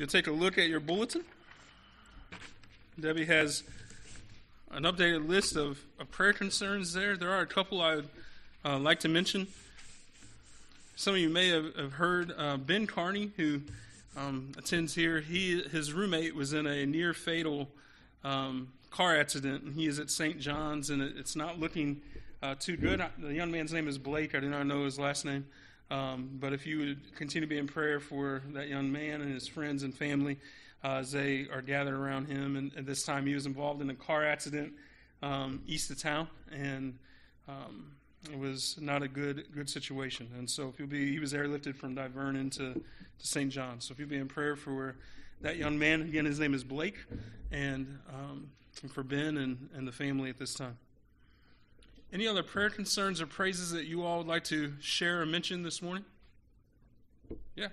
you'll take a look at your bulletin, Debbie has an updated list of, of prayer concerns there. There are a couple I would uh, like to mention. Some of you may have, have heard uh, Ben Carney, who um, attends here. He his roommate was in a near fatal um, car accident, and he is at St. John's, and it, it's not looking uh, too good. The young man's name is Blake. I do not know his last name. Um, but if you would continue to be in prayer for that young man and his friends and family uh, as they are gathered around him, and at this time he was involved in a car accident um, east of town, and um, it was not a good good situation. And so if you'll be, he was airlifted from Divernon to, to St. John. So if you'll be in prayer for that young man, again, his name is Blake, and um, for Ben and, and the family at this time. Any other prayer concerns or praises that you all would like to share or mention this morning? Yeah.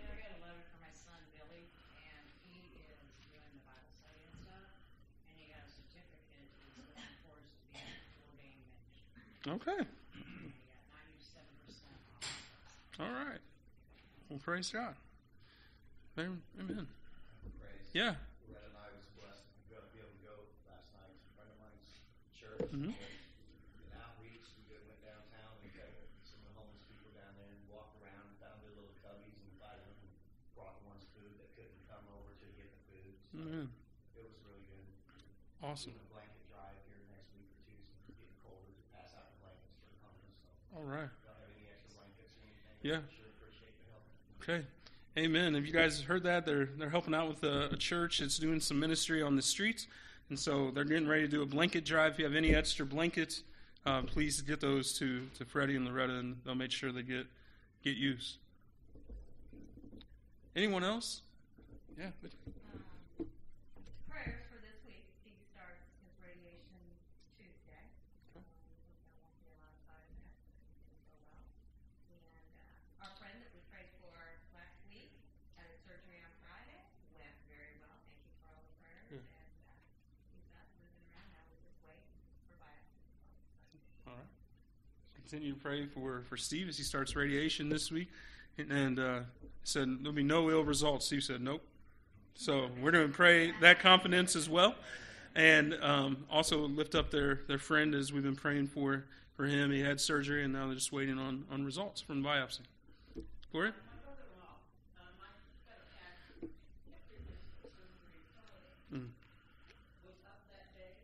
Yeah, I got a letter from my son Billy, and he is doing the Bible study and stuff, and he got a certificate he's looking for to be ordained minister. Okay. And he got ninety-seven percent off. All right. Well, praise God. Amen. Amen. Praise. Yeah. Red and I was blessed to be able to go last night. A friend of mine's church. Mhm. An outreach. We go- went downtown. We got some of the homeless people down there and walked around, found their little cubbies and invited them. and Brought the ones food that couldn't come over to get the food. So Amen. it was really good. Awesome. Doing a blanket drive here next week or two. So it's getting colder to pass out the blankets for the homeless. So All right. if y'all have any extra blankets or anything, Yeah. Sure appreciate the help. Okay. Amen. Have you guys heard that? They're they're helping out with a, a church that's doing some ministry on the streets, and so they're getting ready to do a blanket drive. If you have any extra blankets, uh, please get those to to Freddie and Loretta, and they'll make sure they get get used. Anyone else? Yeah. Um, prayers for this week. Steve starts his radiation Tuesday. Um, there won't be a lot of side effects, but it's going to go well. And uh, our friend that we prayed for last week had his surgery on Friday. Went very well. Thank you for all the prayers. Good. And uh, he's not moving around now. We just wait for biopsy. All right. Continue to pray for, for Steve as he starts radiation this week. And, uh, said there'll be no ill results. Steve said nope. So we're going to pray that confidence as well. And um, also lift up their, their friend as we've been praying for, for him. He had surgery and now they're just waiting on, on results from biopsy. Gloria? My brother-in-law, uh, my brother had hip replacement surgery Friday. Mm. Was up that day,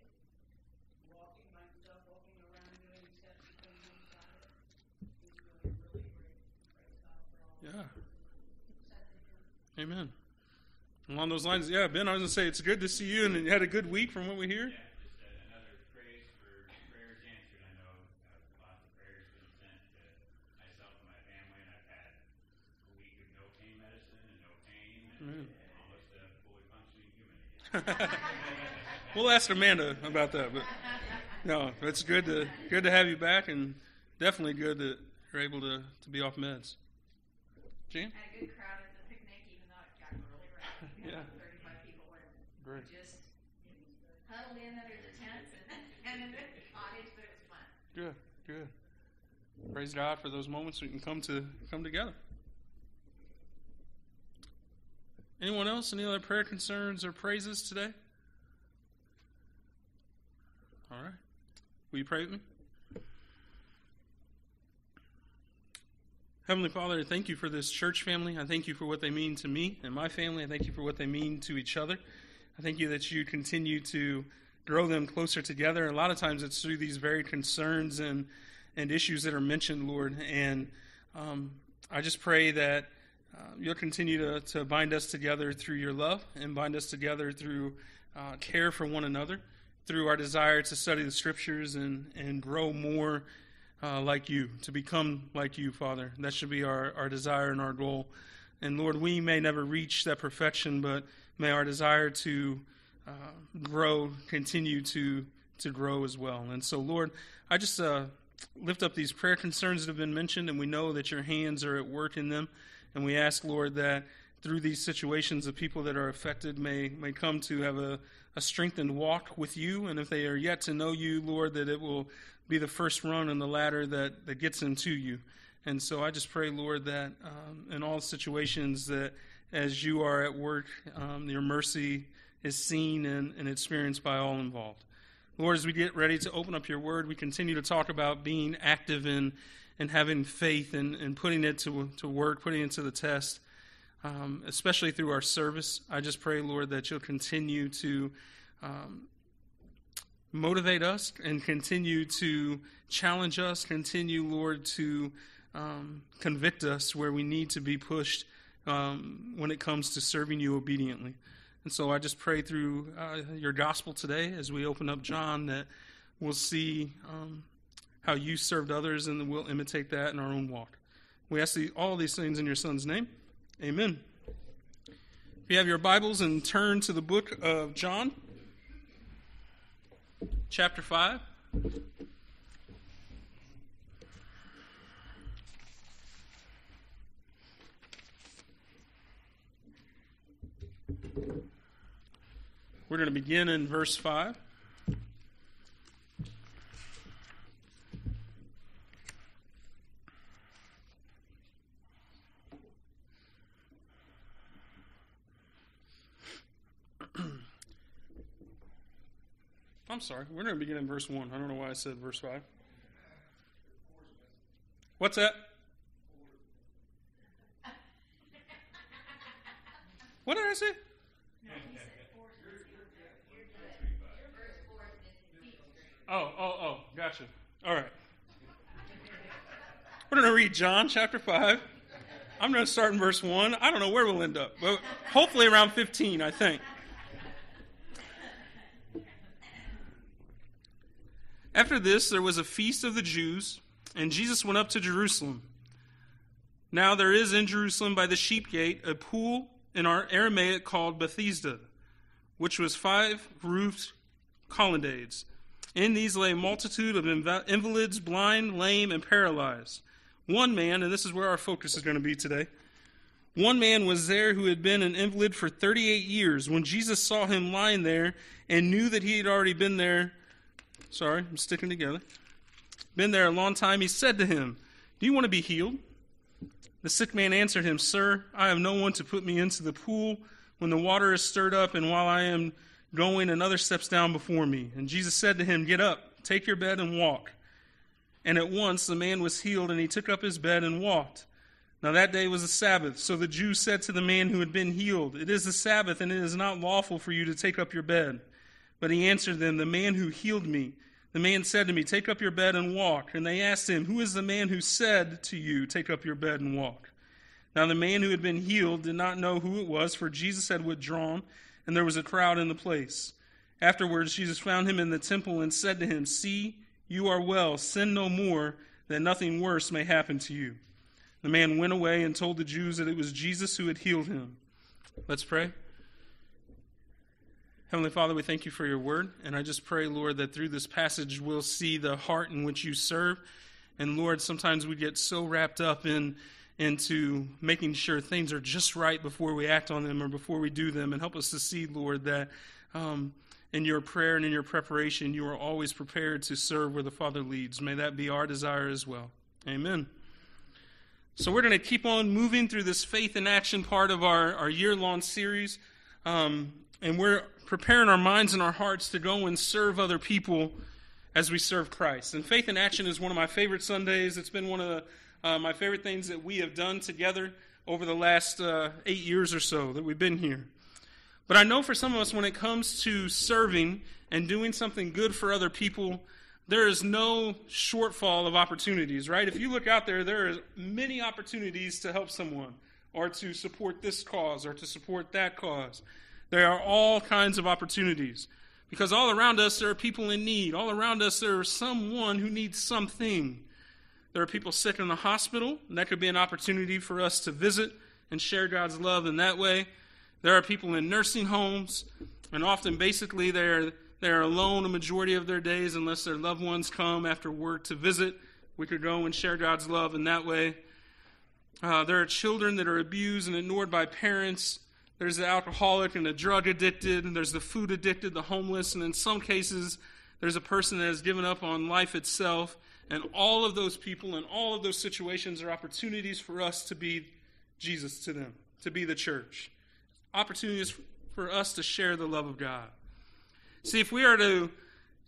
walking myself, walking around doing steps and things inside it. He's doing really great. Praise God for all. Yeah. Sad to hear. Amen. Along those lines, yeah, Ben, I was going to say it's good to see you and you had a good week from what we hear. Yeah, uh, another praise for prayers answered. I know uh, lots of prayers sent to myself and my family, and I've had a week of no pain medicine and no pain, and almost a fully functioning human again. we'll ask Amanda about that, but no, it's good to good to have you back, and definitely good that you're able to, to be off meds. Jean? Had a good crowd at the picnic, even though it got really Yeah. Thirty-five people and Great. just huddled in under the tents and, and in the cottage, but it was fun. Good, good. Praise God for those moments we can come to come together. Anyone else? Any other prayer concerns or praises today? All right. Will you pray with me? Heavenly Father, I thank you for this church family. I thank you for what they mean to me and my family. I thank you for what they mean to each other. I thank you that you continue to grow them closer together. A lot of times it's through these very concerns and, and issues that are mentioned, Lord. And um, I just pray that uh, you'll continue to, to bind us together through your love and bind us together through uh, care for one another, through our desire to study the scriptures and, and grow more uh, like you, to become like you, Father. That should be our, our desire and our goal. And Lord, we may never reach that perfection, but may our desire to uh, grow continue to to grow as well. And so, Lord, I just uh, lift up these prayer concerns that have been mentioned, and we know that your hands are at work in them. And we ask, Lord, that through these situations, the people that are affected may may come to have a, a strengthened walk with you. And if they are yet to know you, Lord, that it will be the first run on the ladder that, that gets them to you. And so I just pray, Lord, that um, in all situations that as you are at work, um, your mercy is seen and, and experienced by all involved. Lord, as we get ready to open up your word, we continue to talk about being active in and having faith and, and putting it to, to work, putting it to the test, um, especially through our service. I just pray, Lord, that you'll continue to um, motivate us and continue to challenge us, continue, Lord, to um, convict us where we need to be pushed um, when it comes to serving you obediently. And so I just pray through uh, your gospel today as we open up John that we'll see um, how you served others and we'll imitate that in our own walk. We ask all these things in your son's name. Amen. If you have your Bibles and turn to the book of John, chapter 5. We're going to begin in verse 5. I'm sorry. We're going to begin in verse 1. I don't know why I said verse 5. What's that? What did I say? Oh, oh, oh, gotcha. All right. We're going to read John chapter 5. I'm going to start in verse 1. I don't know where we'll end up, but hopefully around 15, I think. After this, there was a feast of the Jews, and Jesus went up to Jerusalem. Now there is in Jerusalem by the sheep gate a pool in our Aramaic called Bethesda, which was five roofed colonnades. In these lay a multitude of invalids, blind, lame, and paralyzed. One man, and this is where our focus is going to be today, one man was there who had been an invalid for 38 years. When Jesus saw him lying there and knew that he had already been there, sorry, I'm sticking together, been there a long time, he said to him, Do you want to be healed? The sick man answered him, Sir, I have no one to put me into the pool when the water is stirred up, and while I am going, another steps down before me. And Jesus said to him, Get up, take your bed, and walk. And at once the man was healed, and he took up his bed and walked. Now that day was a Sabbath. So the Jews said to the man who had been healed, It is the Sabbath, and it is not lawful for you to take up your bed. But he answered them, The man who healed me. The man said to me, Take up your bed and walk. And they asked him, Who is the man who said to you, Take up your bed and walk? Now the man who had been healed did not know who it was, for Jesus had withdrawn, and there was a crowd in the place. Afterwards, Jesus found him in the temple and said to him, See, you are well. Sin no more, that nothing worse may happen to you. The man went away and told the Jews that it was Jesus who had healed him. Let's pray. Heavenly Father, we thank you for your word. And I just pray, Lord, that through this passage we'll see the heart in which you serve. And Lord, sometimes we get so wrapped up in into making sure things are just right before we act on them or before we do them. And help us to see, Lord, that um, in your prayer and in your preparation, you are always prepared to serve where the Father leads. May that be our desire as well. Amen. So, we're going to keep on moving through this faith in action part of our, our year long series. Um, and we're preparing our minds and our hearts to go and serve other people as we serve Christ. And faith in action is one of my favorite Sundays. It's been one of the, uh, my favorite things that we have done together over the last uh, eight years or so that we've been here. But I know for some of us, when it comes to serving and doing something good for other people, there is no shortfall of opportunities, right? If you look out there, there are many opportunities to help someone or to support this cause or to support that cause. There are all kinds of opportunities because all around us there are people in need. All around us there is someone who needs something. There are people sick in the hospital, and that could be an opportunity for us to visit and share God's love in that way. There are people in nursing homes, and often basically they're they're alone a majority of their days unless their loved ones come after work to visit. We could go and share God's love in that way. Uh, there are children that are abused and ignored by parents. There's the alcoholic and the drug addicted, and there's the food addicted, the homeless, and in some cases, there's a person that has given up on life itself And all of those people and all of those situations are opportunities for us to be Jesus to them, to be the church. Opportunities for us to share the love of God. See, if we are to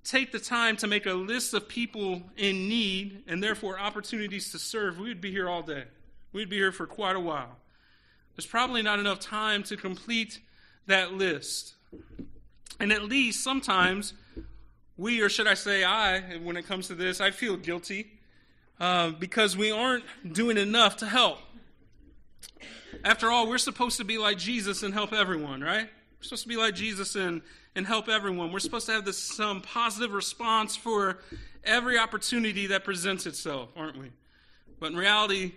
take the time to make a list of people in need and therefore opportunities to serve, we would be here all day. We'd be here for quite a while. There's probably not enough time to complete that list. And at least sometimes we, or should I say I, when it comes to this, I feel guilty uh, because we aren't doing enough to help. After all, we're supposed to be like Jesus and help everyone, right? We're supposed to be like Jesus and, and help everyone. We're supposed to have this some positive response for every opportunity that presents itself, aren't we? But in reality,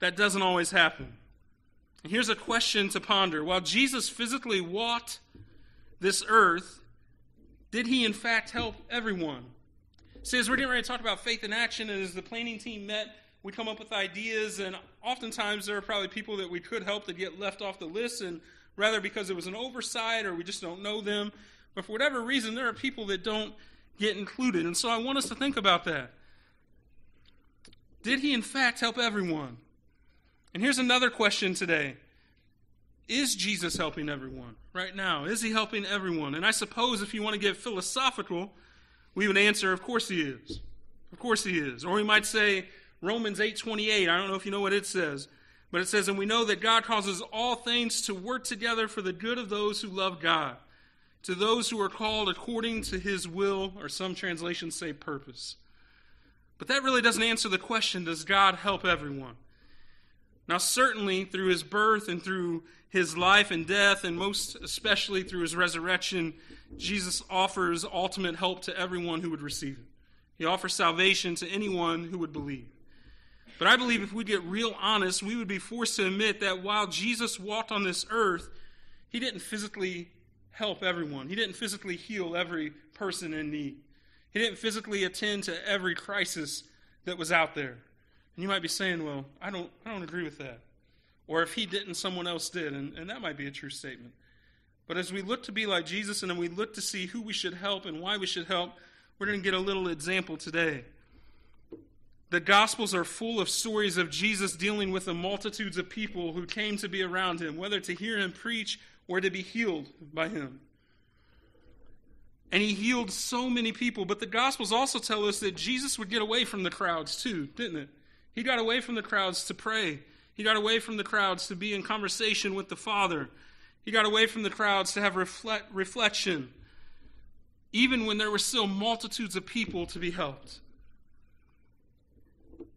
that doesn't always happen. And here's a question to ponder. While Jesus physically walked this earth, did he in fact help everyone? See, as we're getting ready to talk about faith in action, and as the planning team met, we come up with ideas, and oftentimes there are probably people that we could help that get left off the list, and rather because it was an oversight or we just don't know them. But for whatever reason, there are people that don't get included. And so I want us to think about that. Did he in fact help everyone? And here's another question today Is Jesus helping everyone right now? Is he helping everyone? And I suppose if you want to get philosophical, we would answer, Of course he is. Of course he is. Or we might say, Romans 8:28. I don't know if you know what it says, but it says, "And we know that God causes all things to work together for the good of those who love God, to those who are called according to his will, or some translations say purpose." But that really doesn't answer the question, does God help everyone? Now, certainly through his birth and through his life and death, and most especially through his resurrection, Jesus offers ultimate help to everyone who would receive it. He offers salvation to anyone who would believe. But I believe if we get real honest, we would be forced to admit that while Jesus walked on this earth, he didn't physically help everyone. He didn't physically heal every person in need. He didn't physically attend to every crisis that was out there. And you might be saying, well, I don't, I don't agree with that. Or if he didn't, someone else did. And, and that might be a true statement. But as we look to be like Jesus and then we look to see who we should help and why we should help, we're going to get a little example today. The Gospels are full of stories of Jesus dealing with the multitudes of people who came to be around him, whether to hear him preach or to be healed by him. And he healed so many people. But the Gospels also tell us that Jesus would get away from the crowds too, didn't it? He got away from the crowds to pray, he got away from the crowds to be in conversation with the Father, he got away from the crowds to have reflect, reflection, even when there were still multitudes of people to be helped.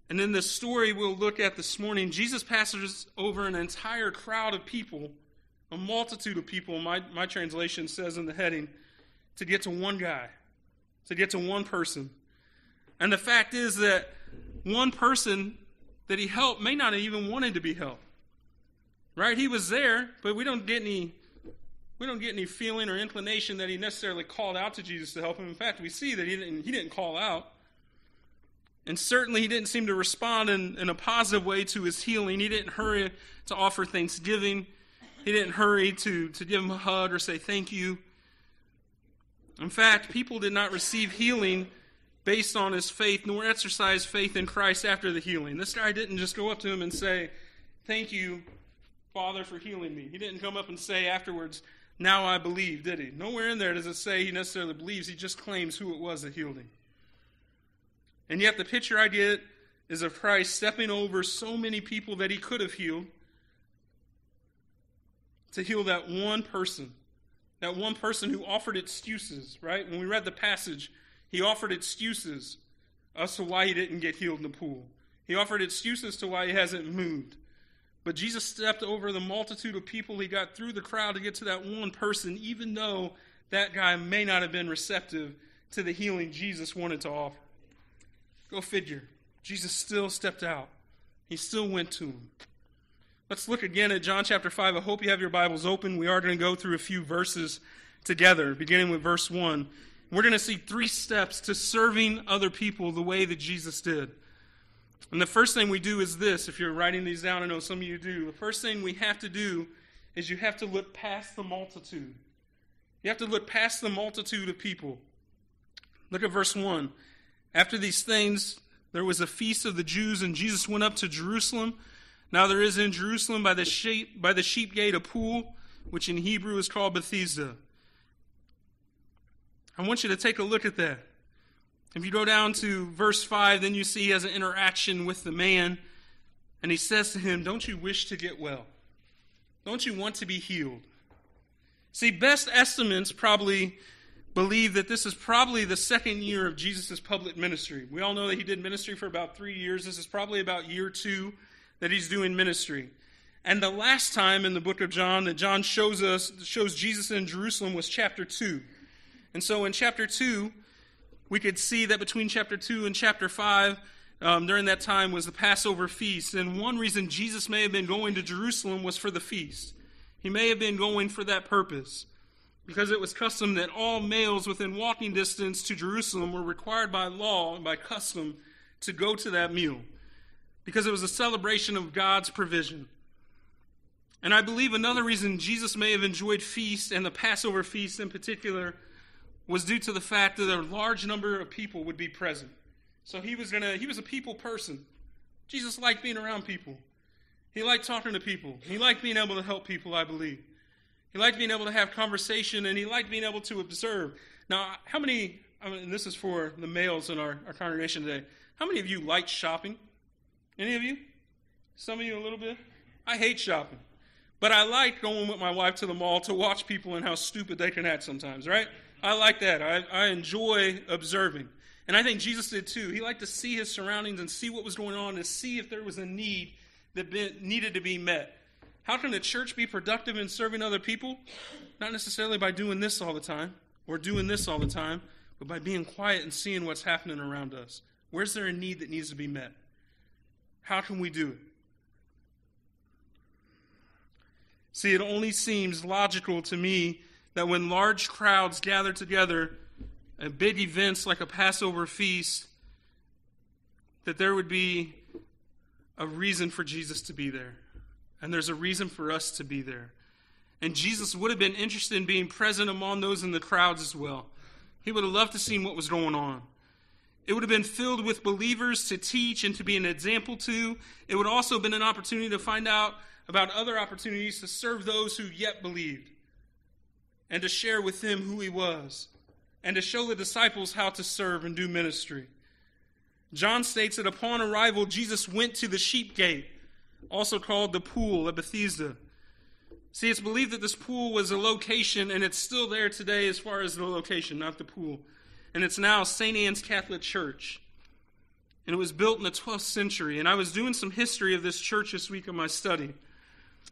And in the story we'll look at this morning, Jesus passes over an entire crowd of people, a multitude of people, my, my translation says in the heading, to get to one guy, to get to one person. And the fact is that one person that he helped may not have even wanted to be helped. Right? He was there, but we don't get any we don't get any feeling or inclination that he necessarily called out to Jesus to help him. In fact, we see that he didn't he didn't call out. And certainly he didn't seem to respond in, in a positive way to his healing. He didn't hurry to offer thanksgiving. He didn't hurry to, to give him a hug or say thank you. In fact, people did not receive healing based on his faith, nor exercise faith in Christ after the healing. This guy didn't just go up to him and say, Thank you, Father, for healing me. He didn't come up and say afterwards, Now I believe, did he? Nowhere in there does it say he necessarily believes. He just claims who it was that healed him. And yet, the picture I get is of Christ stepping over so many people that he could have healed to heal that one person. That one person who offered excuses, right? When we read the passage, he offered excuses as to why he didn't get healed in the pool. He offered excuses to why he hasn't moved. But Jesus stepped over the multitude of people. He got through the crowd to get to that one person, even though that guy may not have been receptive to the healing Jesus wanted to offer. Go figure. Jesus still stepped out, he still went to him. Let's look again at John chapter 5. I hope you have your Bibles open. We are going to go through a few verses together, beginning with verse 1. We're going to see three steps to serving other people the way that Jesus did. And the first thing we do is this. If you're writing these down, I know some of you do. The first thing we have to do is you have to look past the multitude. You have to look past the multitude of people. Look at verse 1. After these things, there was a feast of the Jews, and Jesus went up to Jerusalem. Now there is in Jerusalem by the sheep, by the sheep gate a pool, which in Hebrew is called Bethesda. I want you to take a look at that. If you go down to verse 5, then you see he has an interaction with the man, and he says to him, Don't you wish to get well? Don't you want to be healed? See, best estimates probably believe that this is probably the second year of Jesus' public ministry. We all know that he did ministry for about three years. This is probably about year two that he's doing ministry. And the last time in the book of John that John shows us shows Jesus in Jerusalem was chapter 2. And so in chapter 2, we could see that between chapter 2 and chapter 5, um, during that time was the Passover feast. And one reason Jesus may have been going to Jerusalem was for the feast. He may have been going for that purpose because it was custom that all males within walking distance to Jerusalem were required by law and by custom to go to that meal because it was a celebration of God's provision. And I believe another reason Jesus may have enjoyed feast and the Passover feast in particular was due to the fact that a large number of people would be present. So he was gonna he was a people person. Jesus liked being around people. He liked talking to people. He liked being able to help people, I believe. He liked being able to have conversation and he liked being able to observe. Now, how many, I mean, this is for the males in our, our congregation today, how many of you like shopping? Any of you? Some of you a little bit? I hate shopping. But I like going with my wife to the mall to watch people and how stupid they can act sometimes, right? I like that. I, I enjoy observing. And I think Jesus did too. He liked to see his surroundings and see what was going on and see if there was a need that needed to be met. How can the church be productive in serving other people? Not necessarily by doing this all the time or doing this all the time, but by being quiet and seeing what's happening around us. Where's there a need that needs to be met? How can we do it? See, it only seems logical to me that when large crowds gather together at big events like a Passover feast, that there would be a reason for Jesus to be there. And there's a reason for us to be there. And Jesus would have been interested in being present among those in the crowds as well. He would have loved to see what was going on. It would have been filled with believers to teach and to be an example to. It would also have been an opportunity to find out about other opportunities to serve those who yet believed and to share with them who he was and to show the disciples how to serve and do ministry. John states that upon arrival, Jesus went to the sheep gate, also called the pool of Bethesda. See, it's believed that this pool was a location, and it's still there today as far as the location, not the pool. And it's now St. Anne's Catholic Church. And it was built in the 12th century. And I was doing some history of this church this week in my study.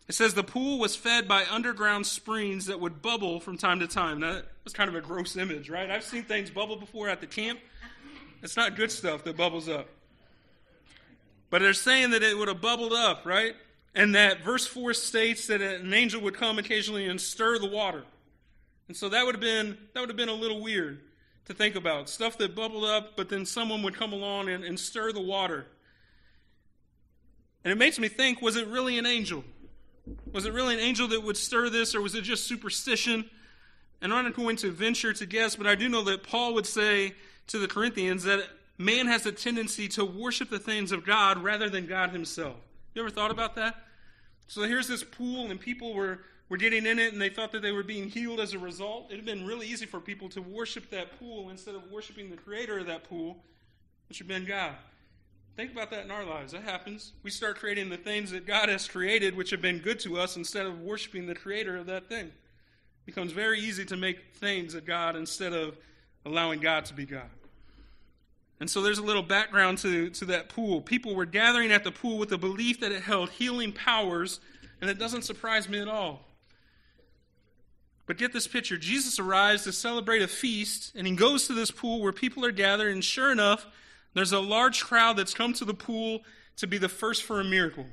It says the pool was fed by underground springs that would bubble from time to time. Now, that was kind of a gross image, right? I've seen things bubble before at the camp. It's not good stuff that bubbles up. But they're saying that it would have bubbled up, right? And that verse 4 states that an angel would come occasionally and stir the water. And so that would have been that would have been a little weird to think about. Stuff that bubbled up, but then someone would come along and, and stir the water. And it makes me think, was it really an angel? Was it really an angel that would stir this, or was it just superstition? And I'm not going to venture to guess, but I do know that Paul would say to the Corinthians that man has a tendency to worship the things of God rather than God himself. You ever thought about that? So here's this pool, and people were, were getting in it, and they thought that they were being healed as a result. It had been really easy for people to worship that pool instead of worshiping the creator of that pool, which had been God. Think about that in our lives. That happens. We start creating the things that God has created, which have been good to us, instead of worshiping the creator of that thing. It becomes very easy to make things a God instead of allowing God to be God. And so there's a little background to, to that pool. People were gathering at the pool with the belief that it held healing powers, and it doesn't surprise me at all. But get this picture Jesus arrives to celebrate a feast, and he goes to this pool where people are gathered, and sure enough, there's a large crowd that's come to the pool to be the first for a miracle.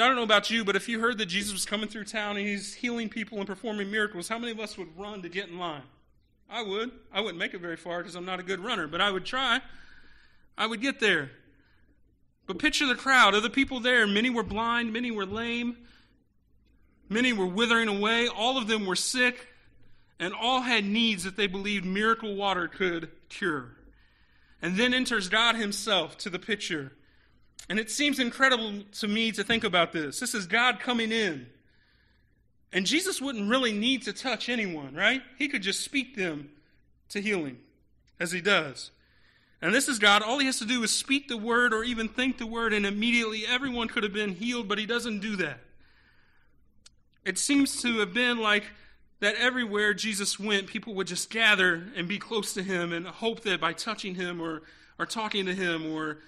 I don't know about you, but if you heard that Jesus was coming through town and he's healing people and performing miracles, how many of us would run to get in line? I would. I wouldn't make it very far because I'm not a good runner, but I would try. I would get there. But picture the crowd of the people there. Many were blind, many were lame, many were withering away. All of them were sick, and all had needs that they believed miracle water could cure. And then enters God Himself to the picture. And it seems incredible to me to think about this. This is God coming in. And Jesus wouldn't really need to touch anyone, right? He could just speak them to healing, as He does. And this is God. All He has to do is speak the word or even think the word, and immediately everyone could have been healed, but He doesn't do that. It seems to have been like that everywhere Jesus went, people would just gather and be close to him and hope that by touching him or, or talking to him or,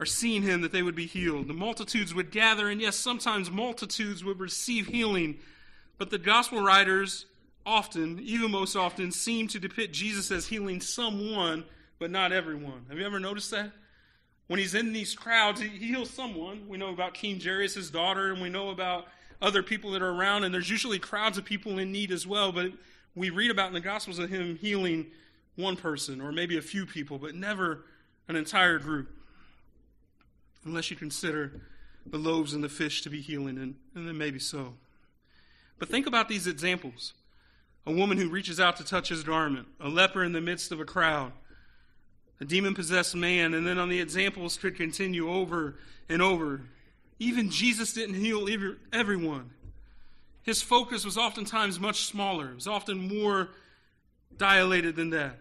or seeing him that they would be healed. The multitudes would gather, and yes, sometimes multitudes would receive healing, but the gospel writers often, even most often, seem to depict Jesus as healing someone, but not everyone. Have you ever noticed that? When he's in these crowds, he heals someone. We know about King Jairus' daughter, and we know about other people that are around, and there's usually crowds of people in need as well. But we read about in the Gospels of him healing one person or maybe a few people, but never an entire group, unless you consider the loaves and the fish to be healing, and, and then maybe so. But think about these examples a woman who reaches out to touch his garment, a leper in the midst of a crowd, a demon possessed man, and then on the examples could continue over and over. Even Jesus didn't heal everyone. His focus was oftentimes much smaller, it was often more dilated than that.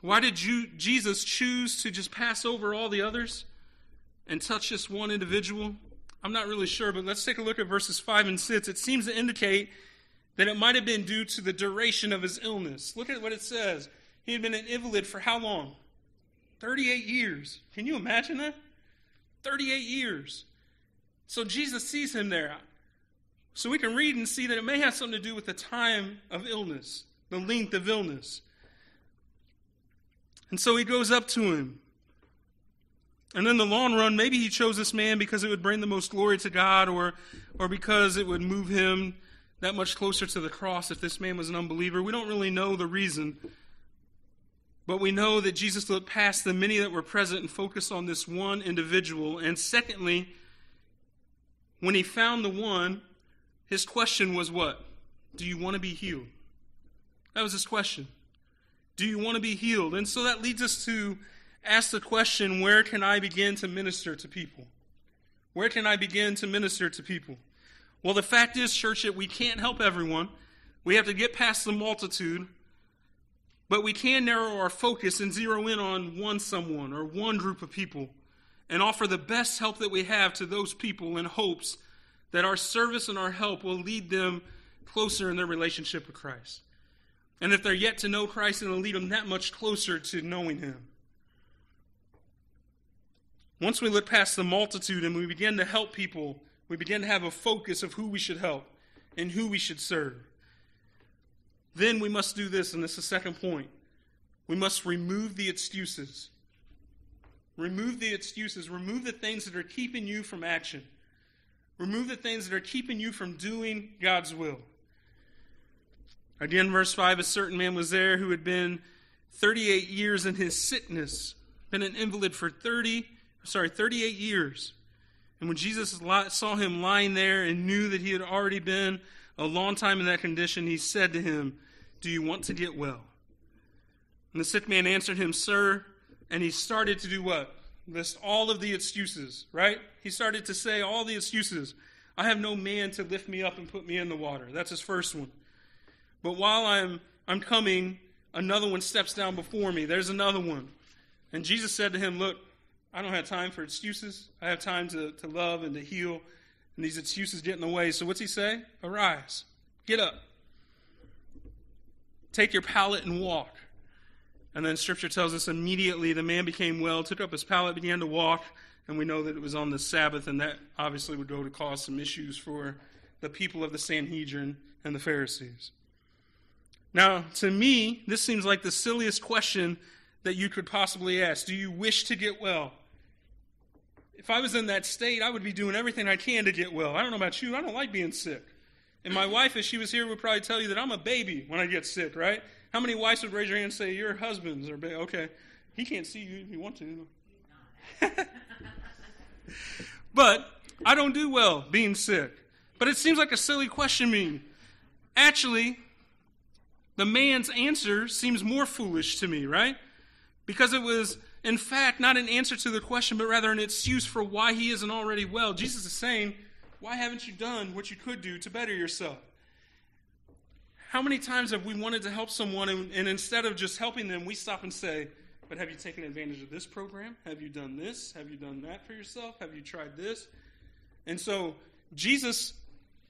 Why did you, Jesus choose to just pass over all the others and touch this one individual? I'm not really sure, but let's take a look at verses 5 and 6. It seems to indicate that it might have been due to the duration of his illness. Look at what it says. He had been an invalid for how long? 38 years. Can you imagine that? 38 years. So Jesus sees him there. So we can read and see that it may have something to do with the time of illness, the length of illness. And so he goes up to him. And in the long run, maybe he chose this man because it would bring the most glory to God or, or because it would move him that much closer to the cross if this man was an unbeliever. We don't really know the reason. But we know that Jesus looked past the many that were present and focused on this one individual. And secondly, when he found the one, his question was what? Do you want to be healed? That was his question. Do you want to be healed? And so that leads us to ask the question where can I begin to minister to people? Where can I begin to minister to people? Well, the fact is, church, that we can't help everyone. We have to get past the multitude, but we can narrow our focus and zero in on one someone or one group of people and offer the best help that we have to those people in hopes that our service and our help will lead them closer in their relationship with Christ. And if they're yet to know Christ, it'll lead them that much closer to knowing Him. Once we look past the multitude and we begin to help people, we begin to have a focus of who we should help and who we should serve. Then we must do this, and this is the second point. We must remove the excuses. Remove the excuses. Remove the things that are keeping you from action. Remove the things that are keeping you from doing God's will. Again, verse 5 a certain man was there who had been 38 years in his sickness, been an invalid for 30, sorry, 38 years. And when Jesus saw him lying there and knew that he had already been a long time in that condition, he said to him, Do you want to get well? And the sick man answered him, Sir, and he started to do what? List all of the excuses, right? He started to say all the excuses. I have no man to lift me up and put me in the water. That's his first one. But while I'm I'm coming, another one steps down before me. There's another one. And Jesus said to him, Look, I don't have time for excuses. I have time to, to love and to heal. And these excuses get in the way. So what's he say? Arise. Get up. Take your pallet and walk. And then scripture tells us immediately the man became well, took up his pallet, began to walk, and we know that it was on the Sabbath, and that obviously would go to cause some issues for the people of the Sanhedrin and the Pharisees. Now, to me, this seems like the silliest question that you could possibly ask. Do you wish to get well? If I was in that state, I would be doing everything I can to get well. I don't know about you, I don't like being sick. And my wife, if she was here, would probably tell you that I'm a baby when I get sick, right? How many wives would raise your hand and say, Your husbands are? Okay. He can't see you if you want to. but I don't do well being sick. But it seems like a silly question to me. Actually, the man's answer seems more foolish to me, right? Because it was, in fact, not an answer to the question, but rather an excuse for why he isn't already well. Jesus is saying, Why haven't you done what you could do to better yourself? How many times have we wanted to help someone, and, and instead of just helping them, we stop and say, But have you taken advantage of this program? Have you done this? Have you done that for yourself? Have you tried this? And so, Jesus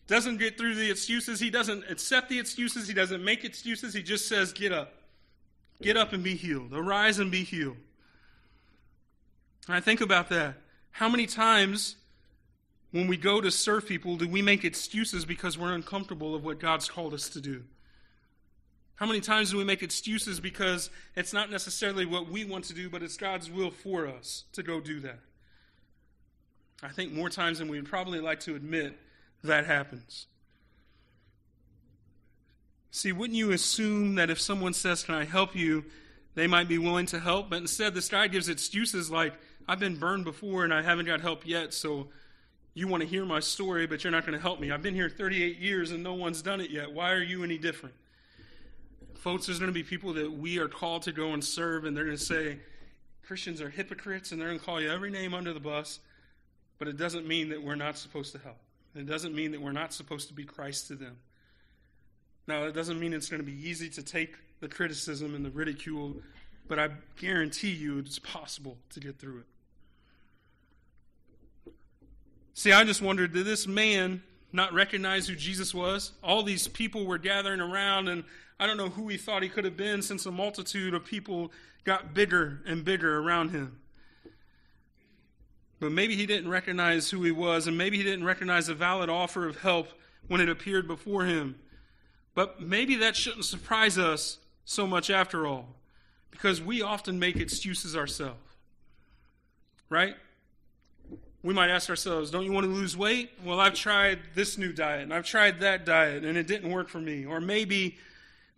doesn't get through the excuses. He doesn't accept the excuses. He doesn't make excuses. He just says, Get up. Get up and be healed. Arise and be healed. And I think about that. How many times when we go to serve people do we make excuses because we're uncomfortable of what God's called us to do? How many times do we make excuses because it's not necessarily what we want to do, but it's God's will for us to go do that? I think more times than we'd probably like to admit that happens. See, wouldn't you assume that if someone says, Can I help you? they might be willing to help? But instead, this guy gives excuses like, I've been burned before and I haven't got help yet, so you want to hear my story, but you're not going to help me. I've been here 38 years and no one's done it yet. Why are you any different? Folks, there's going to be people that we are called to go and serve, and they're going to say, Christians are hypocrites, and they're going to call you every name under the bus, but it doesn't mean that we're not supposed to help. It doesn't mean that we're not supposed to be Christ to them. Now, it doesn't mean it's going to be easy to take the criticism and the ridicule, but I guarantee you it's possible to get through it. See, I just wondered did this man not recognize who Jesus was? All these people were gathering around, and I don't know who he thought he could have been since a multitude of people got bigger and bigger around him. But maybe he didn't recognize who he was, and maybe he didn't recognize a valid offer of help when it appeared before him. But maybe that shouldn't surprise us so much after all, because we often make excuses ourselves. Right? We might ask ourselves, don't you want to lose weight? Well, I've tried this new diet, and I've tried that diet, and it didn't work for me. Or maybe,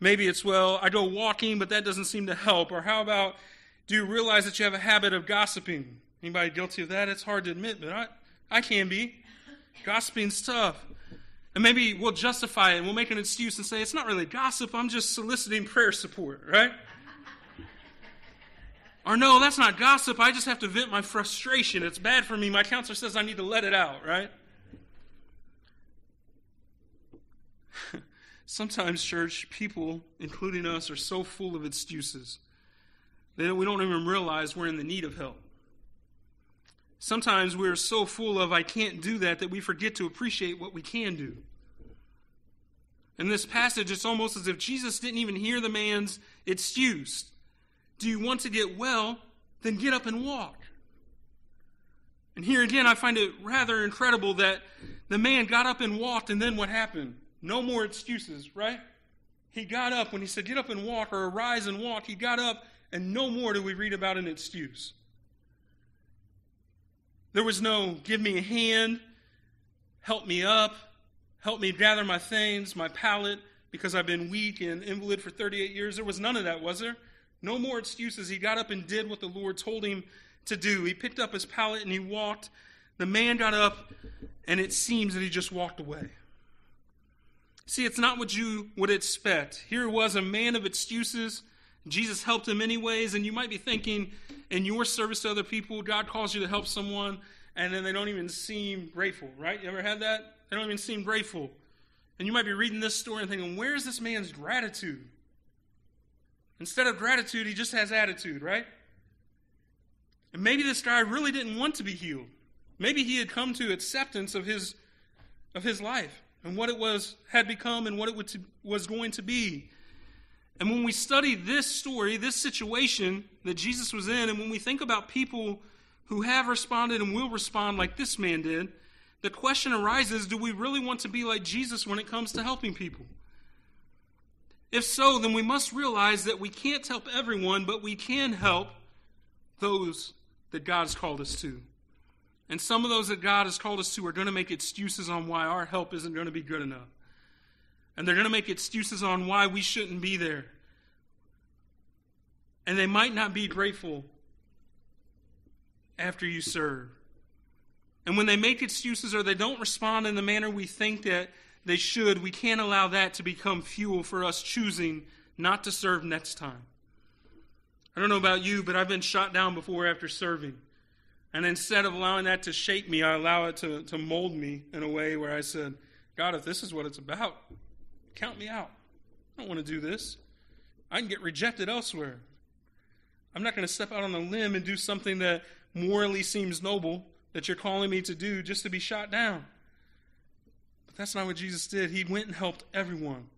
maybe it's, well, I go walking, but that doesn't seem to help. Or how about, do you realize that you have a habit of gossiping? Anybody guilty of that? It's hard to admit, but I, I can be. Gossiping's tough. And maybe we'll justify it and we'll make an excuse and say, it's not really gossip, I'm just soliciting prayer support, right? or no, that's not gossip, I just have to vent my frustration. It's bad for me. My counselor says I need to let it out, right? Sometimes, church, people, including us, are so full of excuses that we don't even realize we're in the need of help. Sometimes we're so full of, I can't do that, that we forget to appreciate what we can do. In this passage, it's almost as if Jesus didn't even hear the man's excuse. Do you want to get well? Then get up and walk. And here again, I find it rather incredible that the man got up and walked, and then what happened? No more excuses, right? He got up when he said, Get up and walk, or arise and walk. He got up, and no more do we read about an excuse. There was no give me a hand, help me up, help me gather my things, my pallet, because I've been weak and invalid for 38 years. There was none of that, was there? No more excuses. He got up and did what the Lord told him to do. He picked up his pallet and he walked. The man got up, and it seems that he just walked away. See, it's not what you would expect. Here was a man of excuses. Jesus helped him anyways, and you might be thinking, in your service to other people, God calls you to help someone, and then they don't even seem grateful, right? You ever had that? They don't even seem grateful. And you might be reading this story and thinking, where's this man's gratitude? Instead of gratitude, he just has attitude, right? And maybe this guy really didn't want to be healed. Maybe he had come to acceptance of his, of his life and what it was had become and what it to, was going to be. And when we study this story, this situation that Jesus was in, and when we think about people who have responded and will respond like this man did, the question arises do we really want to be like Jesus when it comes to helping people? If so, then we must realize that we can't help everyone, but we can help those that God has called us to. And some of those that God has called us to are going to make excuses on why our help isn't going to be good enough. And they're going to make excuses on why we shouldn't be there. And they might not be grateful after you serve. And when they make excuses or they don't respond in the manner we think that they should, we can't allow that to become fuel for us choosing not to serve next time. I don't know about you, but I've been shot down before after serving. And instead of allowing that to shape me, I allow it to, to mold me in a way where I said, God, if this is what it's about, count me out. I don't want to do this. I can get rejected elsewhere. I'm not going to step out on a limb and do something that morally seems noble that you're calling me to do just to be shot down. But that's not what Jesus did. He went and helped everyone.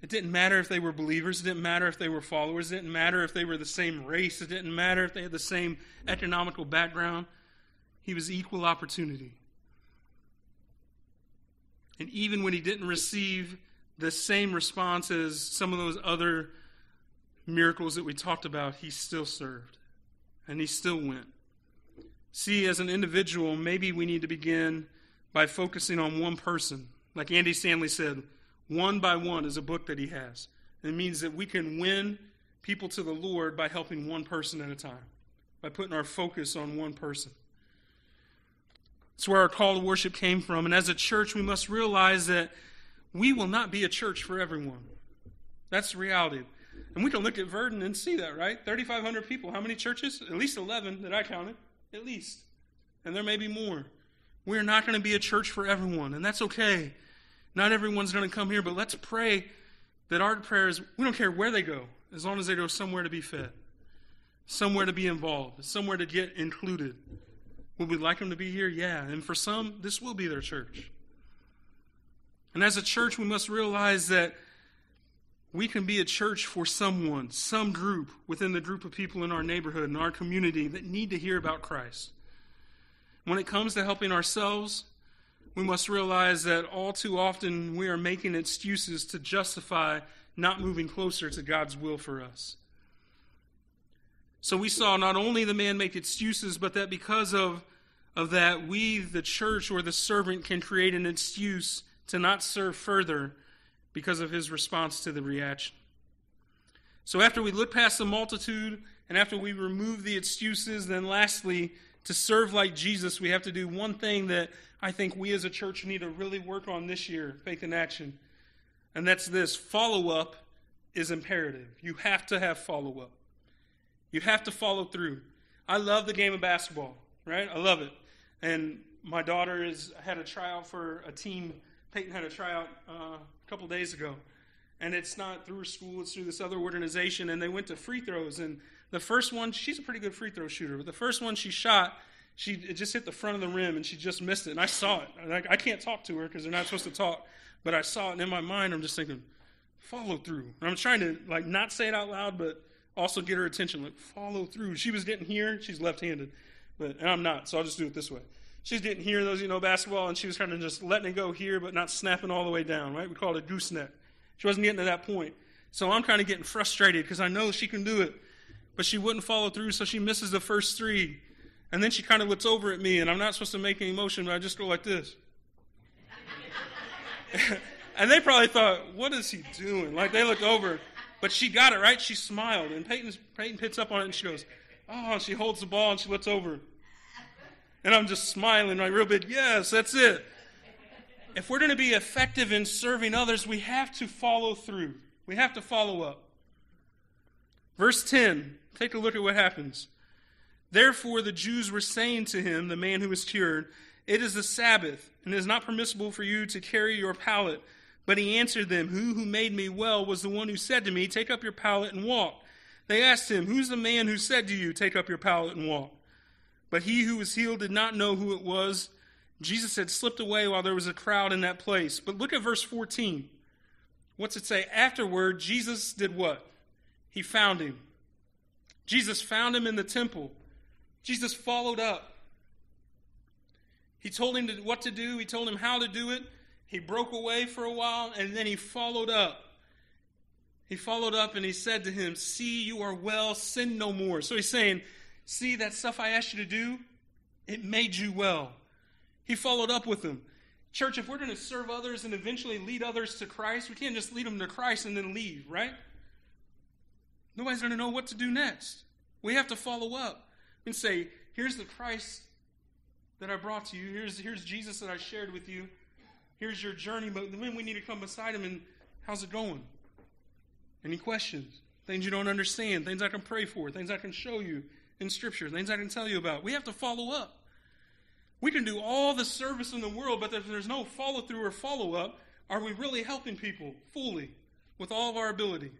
It didn't matter if they were believers. It didn't matter if they were followers. It didn't matter if they were the same race. It didn't matter if they had the same economical background. He was equal opportunity. And even when he didn't receive the same response as some of those other miracles that we talked about, he still served. And he still went. See, as an individual, maybe we need to begin by focusing on one person. Like Andy Stanley said, one by one is a book that he has. And it means that we can win people to the Lord by helping one person at a time, by putting our focus on one person. It's where our call to worship came from. And as a church, we must realize that we will not be a church for everyone. That's the reality. And we can look at Virden and see that, right? 3,500 people. How many churches? At least 11 that I counted. At least. And there may be more. We're not going to be a church for everyone, and that's okay. Not everyone's going to come here, but let's pray that our prayer is we don't care where they go, as long as they go somewhere to be fed, somewhere to be involved, somewhere to get included. Would we like them to be here? Yeah. And for some, this will be their church. And as a church, we must realize that we can be a church for someone, some group within the group of people in our neighborhood, in our community that need to hear about Christ. When it comes to helping ourselves, we must realize that all too often we are making excuses to justify not moving closer to God's will for us. So we saw not only the man make excuses, but that because of, of that, we, the church or the servant, can create an excuse to not serve further because of his response to the reaction. So after we look past the multitude and after we remove the excuses, then lastly, to serve like Jesus, we have to do one thing that I think we as a church need to really work on this year, faith in action. And that's this follow up is imperative. You have to have follow up. You have to follow through. I love the game of basketball, right? I love it. And my daughter has had a tryout for a team. Peyton had a tryout uh, a couple days ago. And it's not through school, it's through this other organization. And they went to free throws. And the first one, she's a pretty good free throw shooter, but the first one she shot, she just hit the front of the rim and she just missed it. And I saw it. I, I can't talk to her because they're not supposed to talk, but I saw it. And in my mind, I'm just thinking, follow through. And I'm trying to like not say it out loud, but also get her attention. Like follow through. She was getting here. She's left-handed, but and I'm not, so I'll just do it this way. She's getting here. Those you know basketball, and she was kind of just letting it go here, but not snapping all the way down. Right? We call it a gooseneck. She wasn't getting to that point. So I'm kind of getting frustrated because I know she can do it but she wouldn't follow through, so she misses the first three. And then she kind of looks over at me, and I'm not supposed to make any motion, but I just go like this. and they probably thought, what is he doing? Like they looked over, but she got it right. She smiled, and Peyton, Peyton picks up on it, and she goes, oh, she holds the ball, and she looks over. And I'm just smiling, like real big, yes, that's it. If we're going to be effective in serving others, we have to follow through. We have to follow up. Verse 10 Take a look at what happens. Therefore, the Jews were saying to him, the man who was cured, It is the Sabbath, and it is not permissible for you to carry your pallet. But he answered them, Who who made me well was the one who said to me, Take up your pallet and walk. They asked him, Who's the man who said to you, Take up your pallet and walk? But he who was healed did not know who it was. Jesus had slipped away while there was a crowd in that place. But look at verse 14. What's it say? Afterward, Jesus did what? He found him Jesus found him in the temple. Jesus followed up. He told him to, what to do, he told him how to do it. He broke away for a while, and then he followed up. He followed up and he said to him, See, you are well, sin no more. So he's saying, See, that stuff I asked you to do, it made you well. He followed up with him. Church, if we're going to serve others and eventually lead others to Christ, we can't just lead them to Christ and then leave, right? Nobody's going to know what to do next. We have to follow up and say, here's the Christ that I brought to you. Here's, here's Jesus that I shared with you. Here's your journey. But then we need to come beside him and how's it going? Any questions? things you don't understand, things I can pray for, things I can show you in Scripture, things I can tell you about. We have to follow up. We can do all the service in the world, but if there's no follow through or follow up, are we really helping people fully with all of our ability?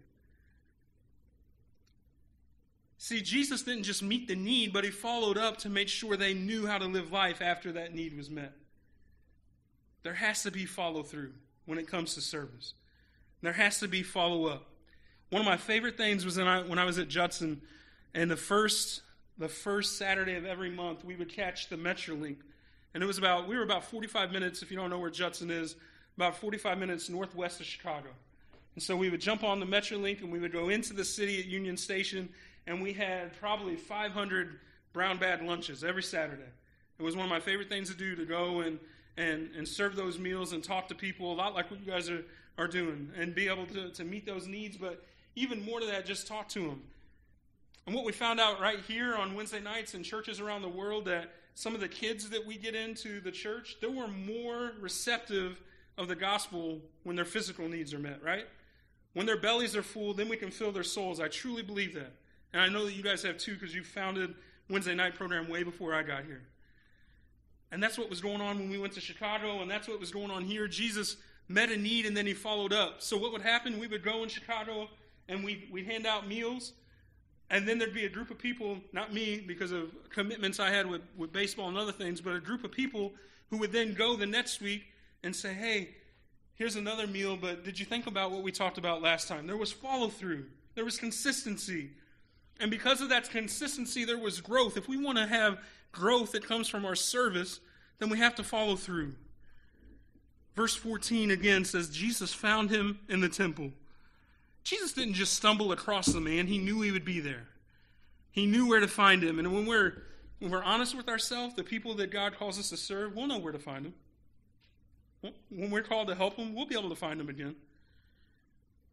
See, Jesus didn't just meet the need, but he followed up to make sure they knew how to live life after that need was met. There has to be follow through when it comes to service. There has to be follow up. One of my favorite things was when I, when I was at Judson, and the first the first Saturday of every month we would catch the Metrolink, and it was about we were about 45 minutes. If you don't know where Judson is, about 45 minutes northwest of Chicago. And so we would jump on the Metrolink and we would go into the city at Union Station, and we had probably 500 brown bag lunches every Saturday. It was one of my favorite things to do to go and and, and serve those meals and talk to people a lot like what you guys are, are doing and be able to, to meet those needs, but even more to that, just talk to them. And what we found out right here on Wednesday nights in churches around the world that some of the kids that we get into the church, they were more receptive of the gospel when their physical needs are met, right? When their bellies are full, then we can fill their souls. I truly believe that. And I know that you guys have too because you founded Wednesday night program way before I got here. And that's what was going on when we went to Chicago, and that's what was going on here. Jesus met a need and then he followed up. So, what would happen? We would go in Chicago and we'd, we'd hand out meals, and then there'd be a group of people, not me because of commitments I had with, with baseball and other things, but a group of people who would then go the next week and say, Hey, here's another meal, but did you think about what we talked about last time? There was follow through, there was consistency. And because of that consistency, there was growth. If we want to have growth that comes from our service, then we have to follow through. Verse 14 again says, Jesus found him in the temple. Jesus didn't just stumble across the man, he knew he would be there. He knew where to find him. And when we're, when we're honest with ourselves, the people that God calls us to serve, we'll know where to find them. When we're called to help them, we'll be able to find them again.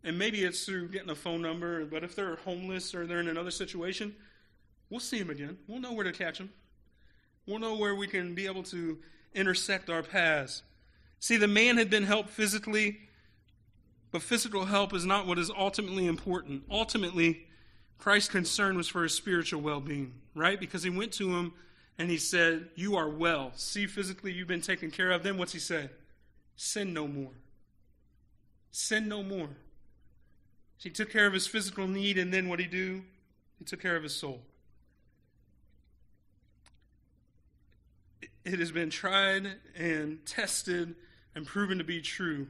And maybe it's through getting a phone number, but if they're homeless or they're in another situation, we'll see them again. We'll know where to catch them. We'll know where we can be able to intersect our paths. See, the man had been helped physically, but physical help is not what is ultimately important. Ultimately, Christ's concern was for his spiritual well being, right? Because he went to him and he said, You are well. See, physically, you've been taken care of. Then what's he say? Sin no more. Sin no more. He took care of his physical need, and then what did he do? He took care of his soul. it has been tried and tested and proven to be true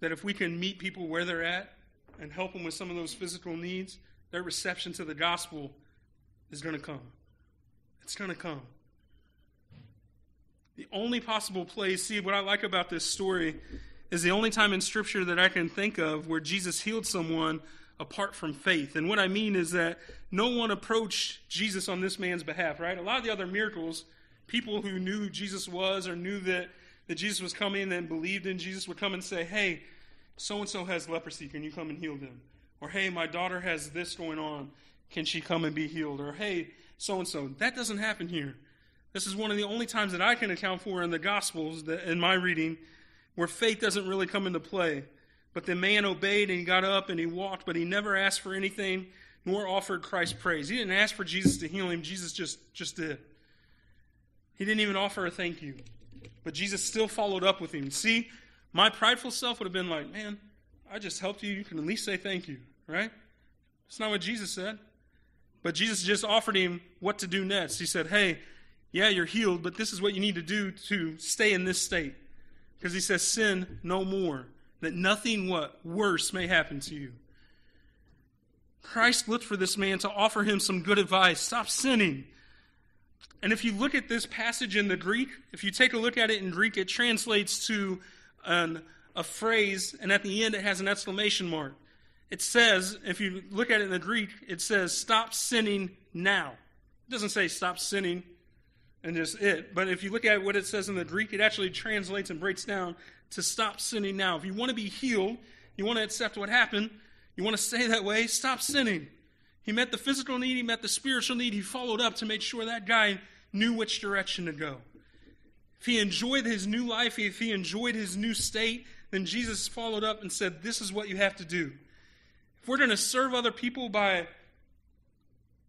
that if we can meet people where they're at and help them with some of those physical needs, their reception to the gospel is going to come. It's going to come. The only possible place, see, what I like about this story is the only time in Scripture that I can think of where Jesus healed someone apart from faith. And what I mean is that no one approached Jesus on this man's behalf, right? A lot of the other miracles people who knew who Jesus was or knew that, that Jesus was coming and believed in Jesus would come and say, Hey, so and so has leprosy. Can you come and heal them? Or, Hey, my daughter has this going on. Can she come and be healed? Or, Hey, so and so. That doesn't happen here. This is one of the only times that I can account for in the Gospels, that, in my reading, where faith doesn't really come into play. But the man obeyed and he got up and he walked, but he never asked for anything nor offered Christ praise. He didn't ask for Jesus to heal him, Jesus just, just did. He didn't even offer a thank you. But Jesus still followed up with him. See, my prideful self would have been like, man, I just helped you. You can at least say thank you, right? That's not what Jesus said. But Jesus just offered him what to do next. He said, hey, yeah, you're healed, but this is what you need to do to stay in this state. Because he says, sin no more, that nothing what worse may happen to you. Christ looked for this man to offer him some good advice. Stop sinning. And if you look at this passage in the Greek, if you take a look at it in Greek, it translates to an, a phrase, and at the end it has an exclamation mark. It says, if you look at it in the Greek, it says, stop sinning now. It doesn't say stop sinning and just it. But if you look at what it says in the Greek, it actually translates and breaks down to stop sinning now. If you want to be healed, you want to accept what happened, you want to stay that way, stop sinning. He met the physical need, he met the spiritual need. He followed up to make sure that guy knew which direction to go. If he enjoyed his new life, if he enjoyed his new state, then Jesus followed up and said, This is what you have to do. if we're going to serve other people by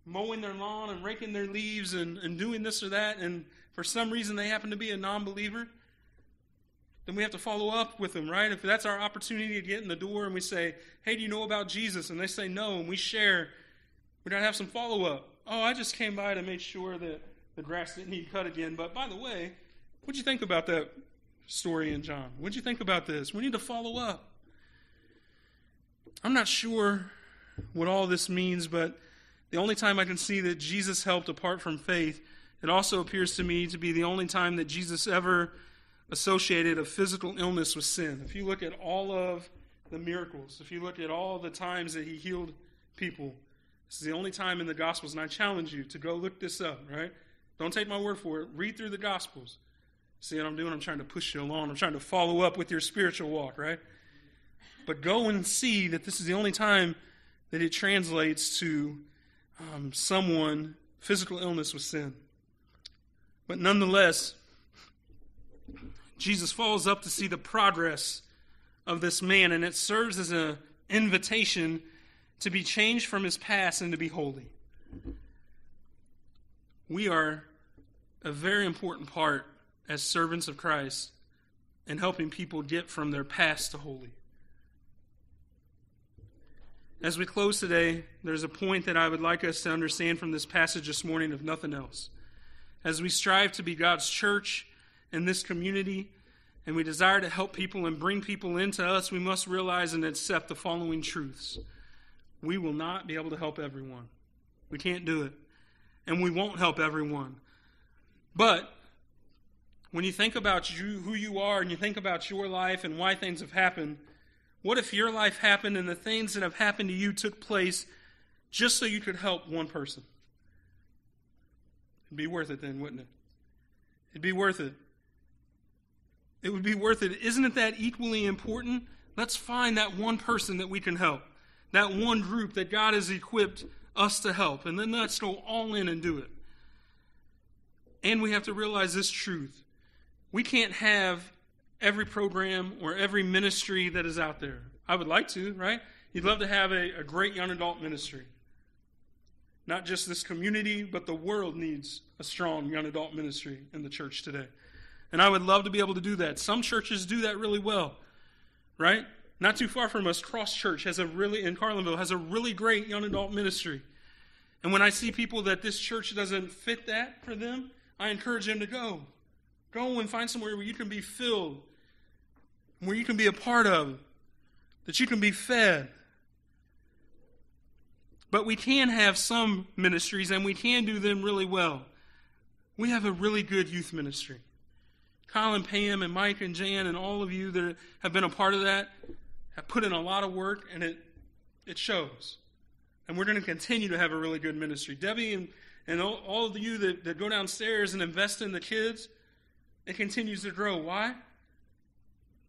mowing their lawn and raking their leaves and, and doing this or that, and for some reason they happen to be a non believer, then we have to follow up with them, right? If that's our opportunity to get in the door and we say, hey, do you know about Jesus? And they say no, and we share, we got to have some follow up. Oh, I just came by to make sure that the grass didn't need cut again. But by the way, what'd you think about that story in John? What'd you think about this? We need to follow up. I'm not sure what all this means, but the only time I can see that Jesus helped apart from faith, it also appears to me to be the only time that Jesus ever associated a physical illness with sin. If you look at all of the miracles, if you look at all the times that he healed people, this is the only time in the Gospels, and I challenge you to go look this up, right? Don't take my word for it. Read through the Gospels. See what I'm doing? I'm trying to push you along. I'm trying to follow up with your spiritual walk, right? But go and see that this is the only time that it translates to um, someone physical illness with sin. But nonetheless, Jesus follows up to see the progress of this man, and it serves as an invitation to be changed from his past and to be holy. We are a very important part as servants of Christ in helping people get from their past to holy. As we close today, there's a point that I would like us to understand from this passage this morning, if nothing else. As we strive to be God's church in this community, and we desire to help people and bring people into us, we must realize and accept the following truths we will not be able to help everyone. We can't do it. And we won't help everyone. But when you think about you, who you are and you think about your life and why things have happened, what if your life happened and the things that have happened to you took place just so you could help one person? It'd be worth it then, wouldn't it? It'd be worth it. It would be worth it. Isn't it that equally important? Let's find that one person that we can help that one group that God has equipped us to help. And then let's go all in and do it. And we have to realize this truth we can't have every program or every ministry that is out there. I would like to, right? You'd love to have a, a great young adult ministry. Not just this community, but the world needs a strong young adult ministry in the church today. And I would love to be able to do that. Some churches do that really well, right? Not too far from us, Cross Church has a really, in Carlinville, has a really great young adult ministry. And when I see people that this church doesn't fit that for them, I encourage them to go. Go and find somewhere where you can be filled, where you can be a part of, that you can be fed. But we can have some ministries, and we can do them really well. We have a really good youth ministry. Colin, Pam, and Mike, and Jan, and all of you that have been a part of that, have put in a lot of work, and it, it shows. And we're going to continue to have a really good ministry. Debbie and, and all, all of you that, that go downstairs and invest in the kids, it continues to grow. Why?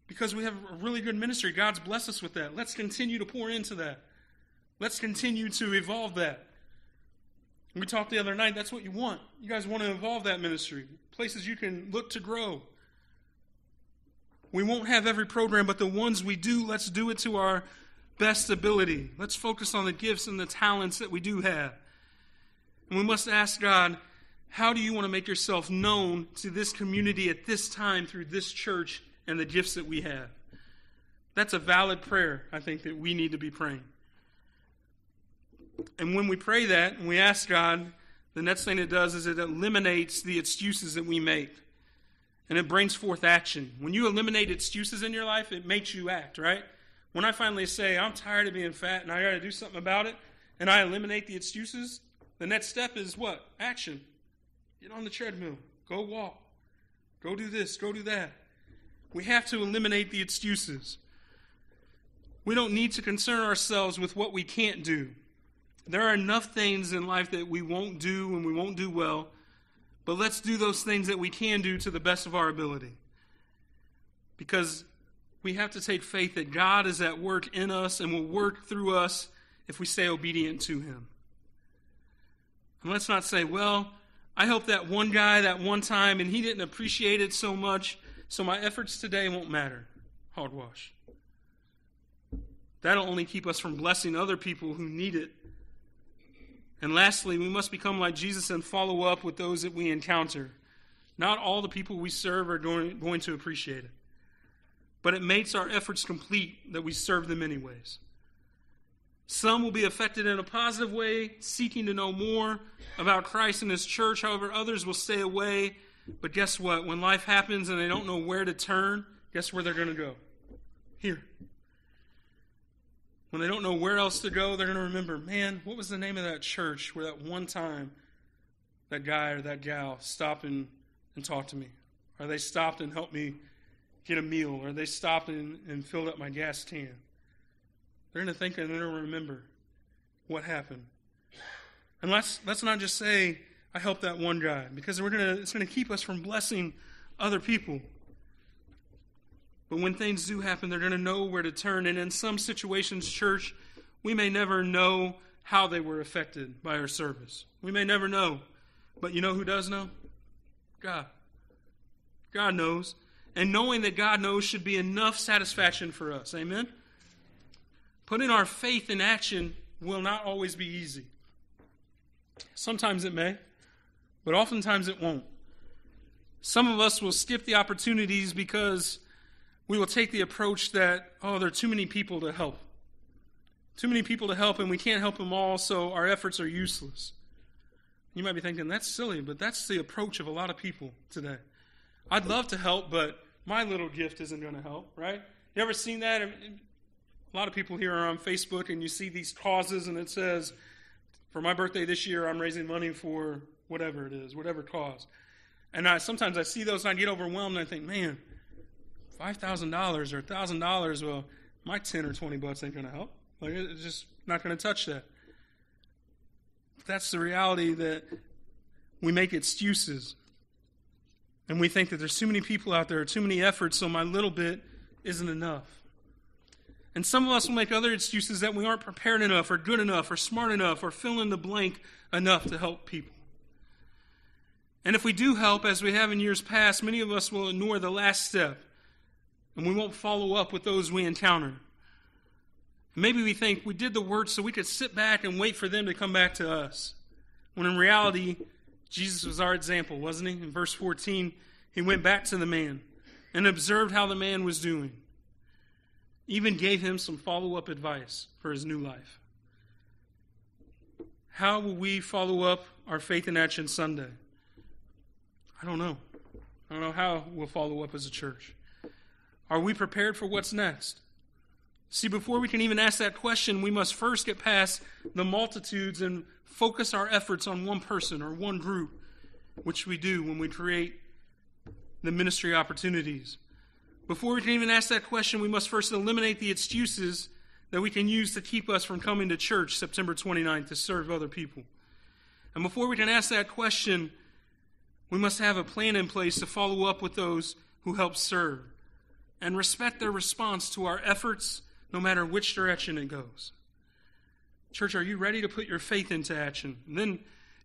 Because we have a really good ministry. God's blessed us with that. Let's continue to pour into that. Let's continue to evolve that. We talked the other night, that's what you want. You guys want to evolve that ministry, places you can look to grow. We won't have every program, but the ones we do, let's do it to our best ability. Let's focus on the gifts and the talents that we do have. And we must ask God, how do you want to make yourself known to this community at this time through this church and the gifts that we have? That's a valid prayer, I think, that we need to be praying. And when we pray that and we ask God, the next thing it does is it eliminates the excuses that we make and it brings forth action. When you eliminate excuses in your life, it makes you act, right? When I finally say, I'm tired of being fat and I got to do something about it, and I eliminate the excuses, the next step is what? Action. Get on the treadmill. Go walk. Go do this. Go do that. We have to eliminate the excuses. We don't need to concern ourselves with what we can't do. There are enough things in life that we won't do and we won't do well but let's do those things that we can do to the best of our ability. Because we have to take faith that God is at work in us and will work through us if we stay obedient to Him. And let's not say, well, I helped that one guy that one time and he didn't appreciate it so much, so my efforts today won't matter. Hard wash. That'll only keep us from blessing other people who need it. And lastly, we must become like Jesus and follow up with those that we encounter. Not all the people we serve are going, going to appreciate it, but it makes our efforts complete that we serve them anyways. Some will be affected in a positive way, seeking to know more about Christ and His church. However, others will stay away. But guess what? When life happens and they don't know where to turn, guess where they're going to go? Here. When they don't know where else to go, they're going to remember, man, what was the name of that church where that one time that guy or that gal stopped and, and talked to me? Or they stopped and helped me get a meal? Or they stopped and, and filled up my gas can? They're going to think and they're going to remember what happened. And let's, let's not just say, I helped that one guy, because we're gonna, it's going to keep us from blessing other people. But when things do happen, they're going to know where to turn. And in some situations, church, we may never know how they were affected by our service. We may never know. But you know who does know? God. God knows. And knowing that God knows should be enough satisfaction for us. Amen? Putting our faith in action will not always be easy. Sometimes it may, but oftentimes it won't. Some of us will skip the opportunities because we will take the approach that, oh, there are too many people to help. Too many people to help, and we can't help them all, so our efforts are useless. You might be thinking, that's silly, but that's the approach of a lot of people today. I'd love to help, but my little gift isn't going to help, right? You ever seen that? A lot of people here are on Facebook, and you see these causes, and it says, for my birthday this year, I'm raising money for whatever it is, whatever cause. And I, sometimes I see those and I get overwhelmed and I think, man, $5,000 or $1,000, well, my 10 or 20 bucks ain't going to help. Like, it's just not going to touch that. That's the reality that we make excuses. And we think that there's too many people out there, too many efforts, so my little bit isn't enough. And some of us will make other excuses that we aren't prepared enough, or good enough, or smart enough, or fill in the blank enough to help people. And if we do help, as we have in years past, many of us will ignore the last step and we won't follow up with those we encounter. Maybe we think we did the work so we could sit back and wait for them to come back to us. When in reality, Jesus was our example, wasn't he? In verse 14, he went back to the man and observed how the man was doing, even gave him some follow up advice for his new life. How will we follow up our Faith in Action Sunday? I don't know. I don't know how we'll follow up as a church. Are we prepared for what's next? See, before we can even ask that question, we must first get past the multitudes and focus our efforts on one person or one group, which we do when we create the ministry opportunities. Before we can even ask that question, we must first eliminate the excuses that we can use to keep us from coming to church September 29th to serve other people. And before we can ask that question, we must have a plan in place to follow up with those who help serve and respect their response to our efforts, no matter which direction it goes. Church, are you ready to put your faith into action? And then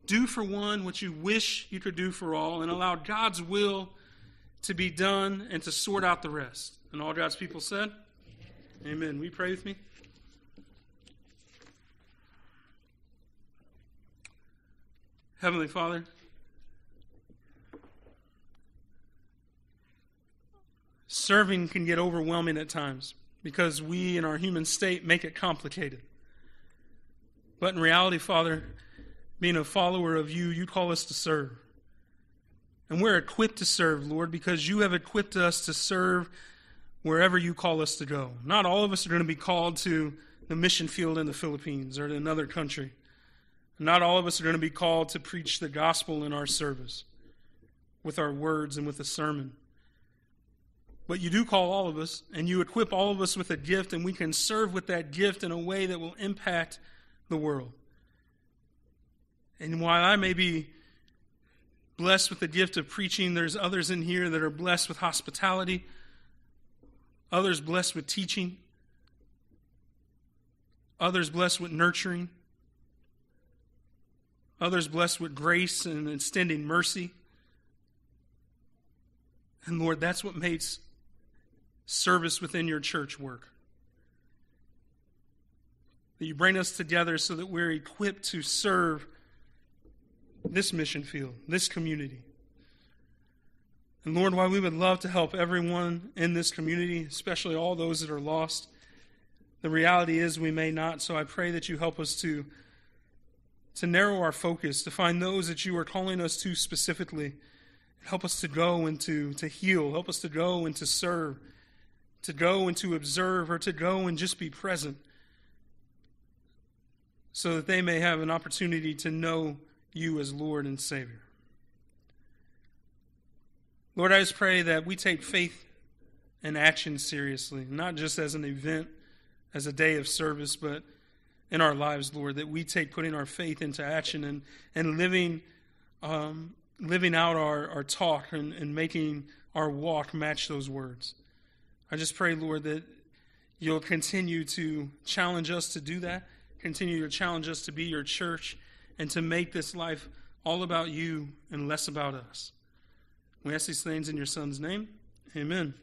do for one what you wish you could do for all, and allow God's will to be done and to sort out the rest. And all God's people said, Amen. We pray with me? Heavenly Father, serving can get overwhelming at times because we in our human state make it complicated. But in reality, Father, being a follower of you, you call us to serve. And we're equipped to serve, Lord, because you have equipped us to serve wherever you call us to go. Not all of us are going to be called to the mission field in the Philippines or to another country. Not all of us are going to be called to preach the gospel in our service with our words and with a sermon. But you do call all of us, and you equip all of us with a gift, and we can serve with that gift in a way that will impact the world. And while I may be blessed with the gift of preaching, there's others in here that are blessed with hospitality, others blessed with teaching, others blessed with nurturing, others blessed with grace and extending mercy. And Lord, that's what makes service within your church work. that you bring us together so that we're equipped to serve this mission field, this community. And Lord, while we would love to help everyone in this community, especially all those that are lost, the reality is we may not. So I pray that you help us to, to narrow our focus, to find those that you are calling us to specifically. Help us to go and to, to heal. Help us to go and to serve, to go and to observe, or to go and just be present so that they may have an opportunity to know you as Lord and Savior. Lord, I just pray that we take faith and action seriously, not just as an event, as a day of service, but in our lives, Lord, that we take putting our faith into action and, and living, um, living out our, our talk and, and making our walk match those words. I just pray, Lord, that you'll continue to challenge us to do that, continue to challenge us to be your church, and to make this life all about you and less about us. We ask these things in your Son's name. Amen.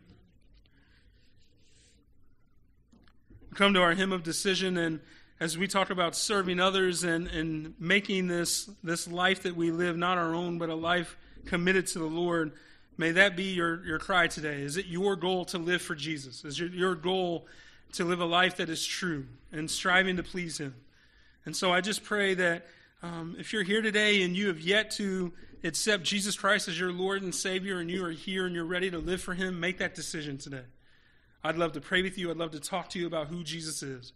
We come to our hymn of decision, and as we talk about serving others and, and making this, this life that we live not our own, but a life committed to the Lord, may that be your, your cry today. Is it your goal to live for Jesus? Is your, your goal to live a life that is true and striving to please Him? And so I just pray that um, if you're here today and you have yet to accept Jesus Christ as your Lord and Savior, and you are here and you're ready to live for Him, make that decision today. I'd love to pray with you. I'd love to talk to you about who Jesus is.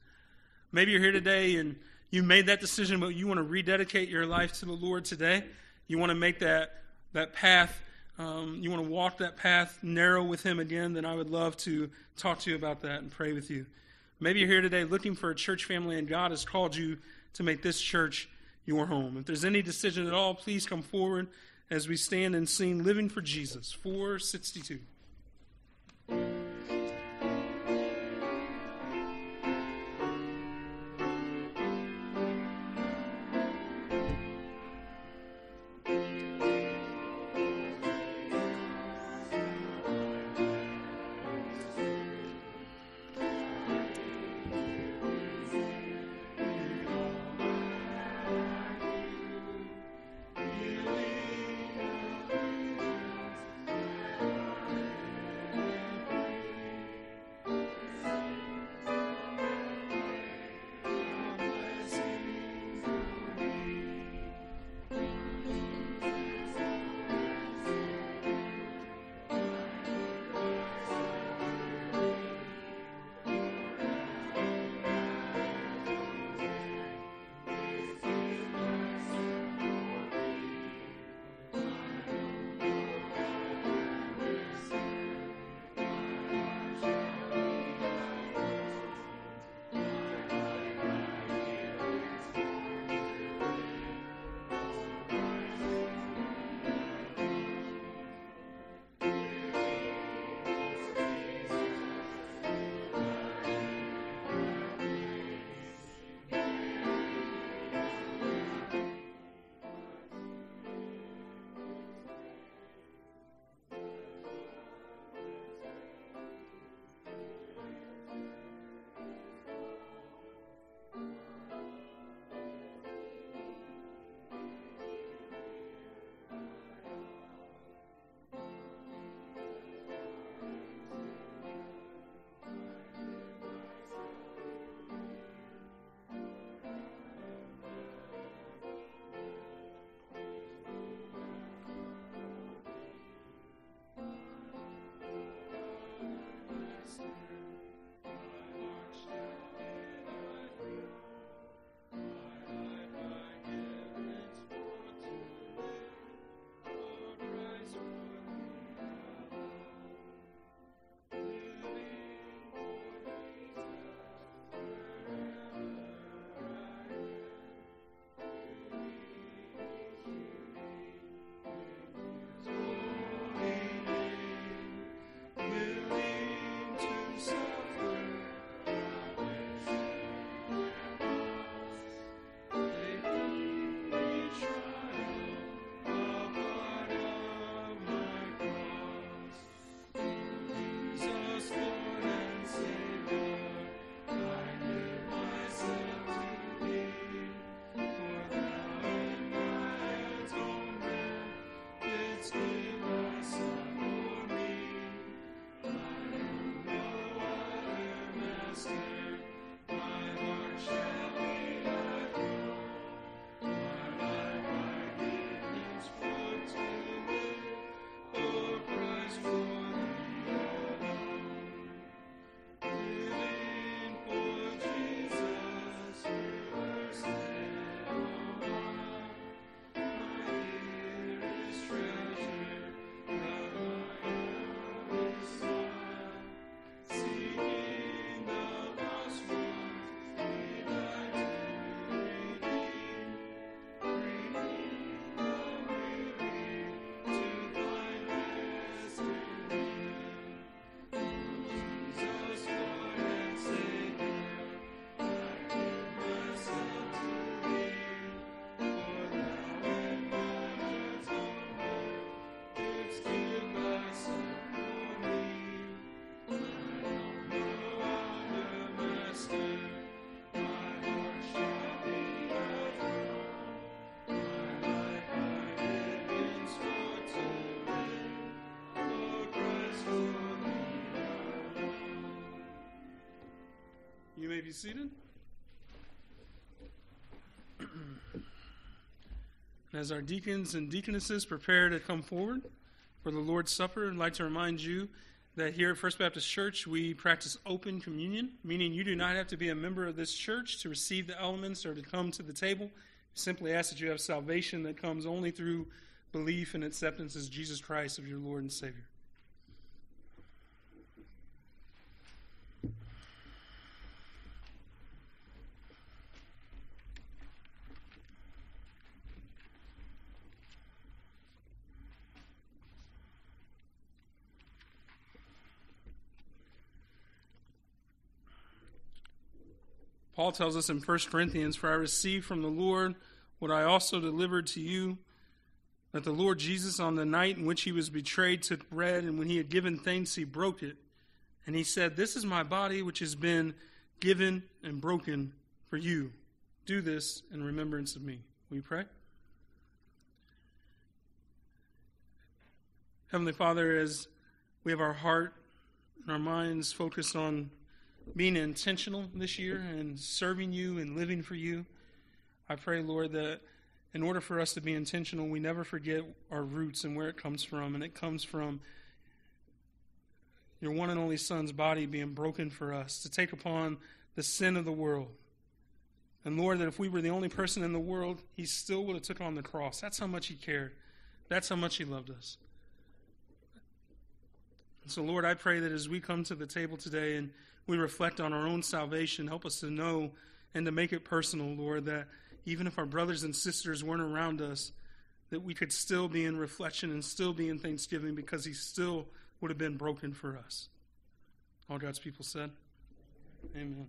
Maybe you're here today and you made that decision, but you want to rededicate your life to the Lord today. You want to make that, that path, um, you want to walk that path narrow with Him again, then I would love to talk to you about that and pray with you. Maybe you're here today looking for a church family, and God has called you to make this church your home. If there's any decision at all, please come forward as we stand and sing Living for Jesus, 462. Be seated. As our deacons and deaconesses prepare to come forward for the Lord's Supper, I'd like to remind you that here at First Baptist Church we practice open communion, meaning you do not have to be a member of this church to receive the elements or to come to the table. We simply ask that you have salvation that comes only through belief and acceptance as Jesus Christ of your Lord and Savior. Paul tells us in 1 Corinthians, For I received from the Lord what I also delivered to you, that the Lord Jesus, on the night in which he was betrayed, took bread, and when he had given thanks, he broke it. And he said, This is my body, which has been given and broken for you. Do this in remembrance of me. Will you pray? Heavenly Father, as we have our heart and our minds focused on being intentional this year and serving you and living for you. I pray, Lord, that in order for us to be intentional, we never forget our roots and where it comes from. And it comes from your one and only Son's body being broken for us to take upon the sin of the world. And Lord, that if we were the only person in the world, He still would have took on the cross. That's how much He cared. That's how much He loved us. And so, Lord, I pray that as we come to the table today and we reflect on our own salvation, help us to know and to make it personal, Lord, that even if our brothers and sisters weren't around us, that we could still be in reflection and still be in thanksgiving because he still would have been broken for us. All God's people said, Amen.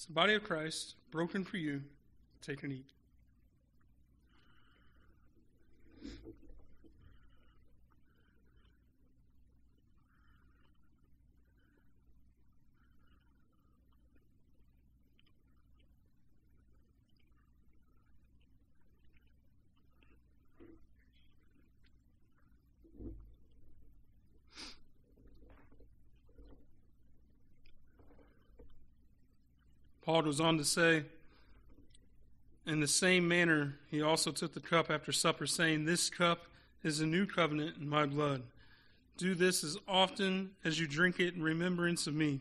It's the body of Christ, broken for you. Take and eat. Goes on to say, In the same manner, he also took the cup after supper, saying, This cup is a new covenant in my blood. Do this as often as you drink it in remembrance of me.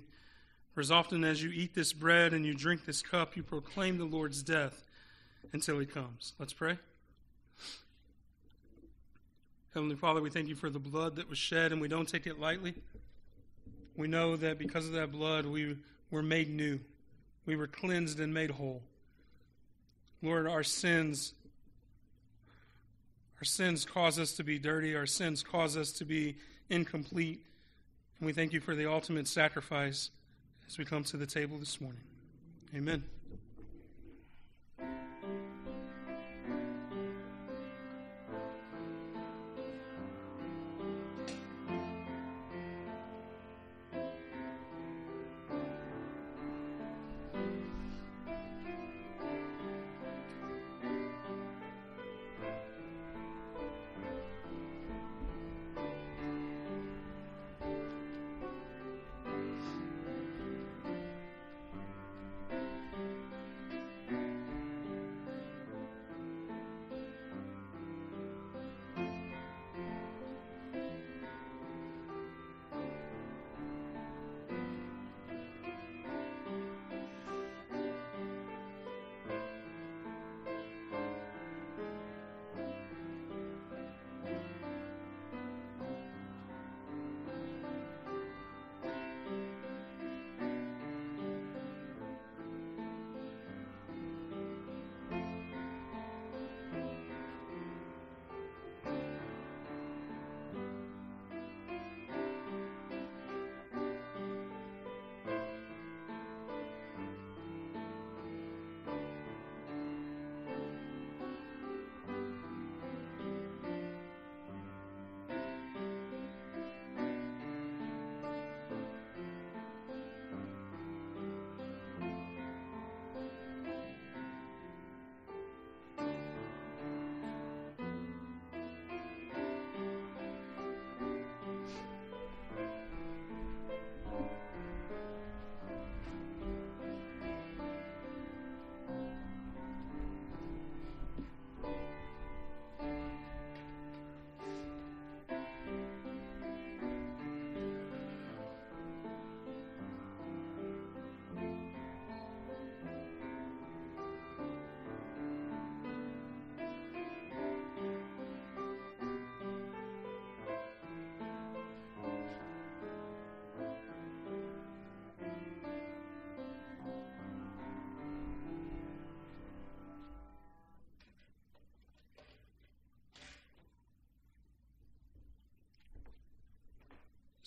For as often as you eat this bread and you drink this cup, you proclaim the Lord's death until he comes. Let's pray. Heavenly Father, we thank you for the blood that was shed, and we don't take it lightly. We know that because of that blood, we were made new we were cleansed and made whole. Lord, our sins our sins cause us to be dirty, our sins cause us to be incomplete. And we thank you for the ultimate sacrifice as we come to the table this morning. Amen.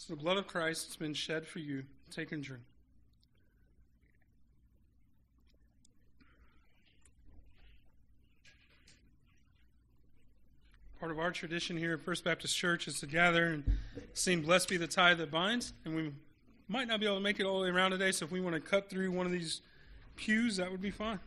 It's the blood of Christ that's been shed for you. Take and drink. Part of our tradition here at First Baptist Church is to gather and sing Blessed be the tie that binds. And we might not be able to make it all the way around today, so if we want to cut through one of these pews, that would be fine.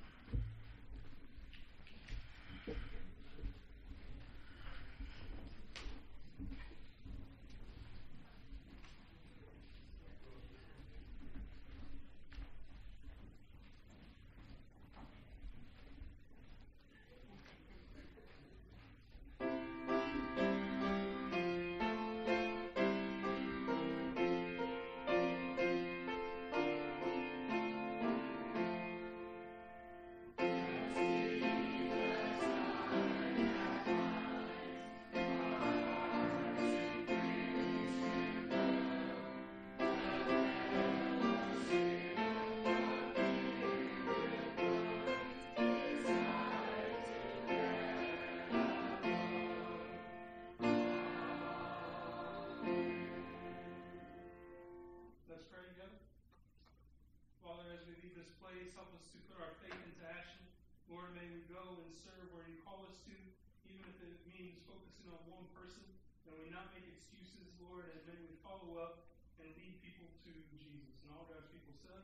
One person. May we not make excuses, Lord, and may we follow up and lead people to Jesus. And all God's people said,